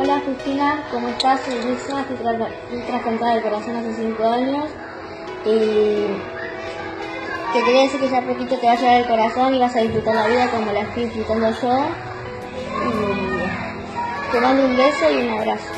Hola Cristina, ¿cómo estás? Soy Luisa, estoy trasplantada del corazón hace 5 años y te quería decir que ya poquito te va a llegar el corazón y vas a disfrutar la vida como la estoy disfrutando yo. Te mando un beso y un abrazo.